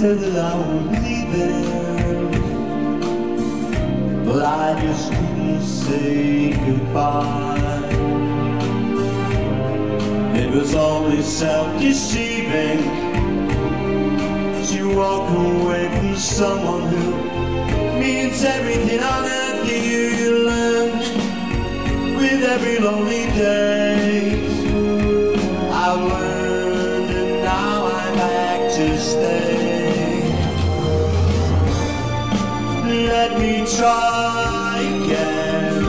said that I would leave it, but I just couldn't say goodbye. It was only self-deceiving to walk away from someone who means everything on earth to you. You learn with every lonely day. I've learned and now I'm back to stay. Let me try again.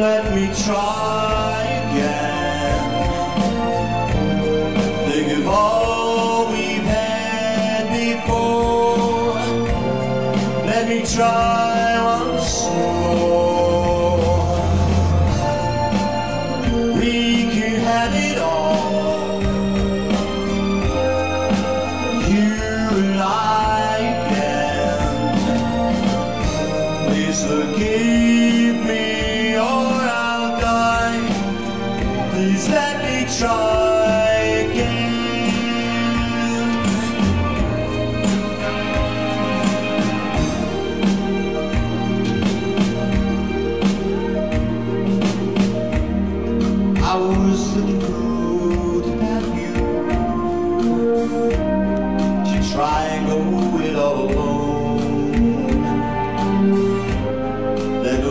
Let me try again. Think of all we've had before. Let me try once more. Please forgive me or I'll die. Please let me try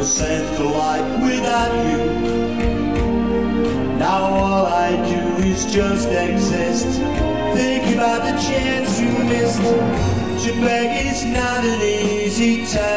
To life without you. Now all I do is just exist. Think about the chance you missed. Beg is not an easy task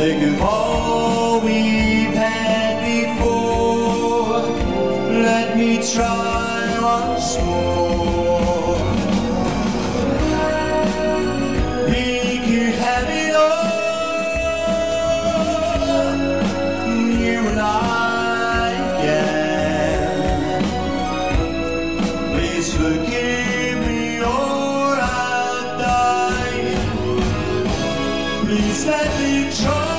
Think of all we've had before. Let me try once more. Can have it all. You and I. Please forgive Please let me try.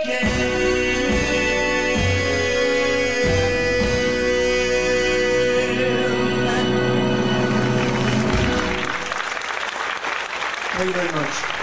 Again. Thank you very much.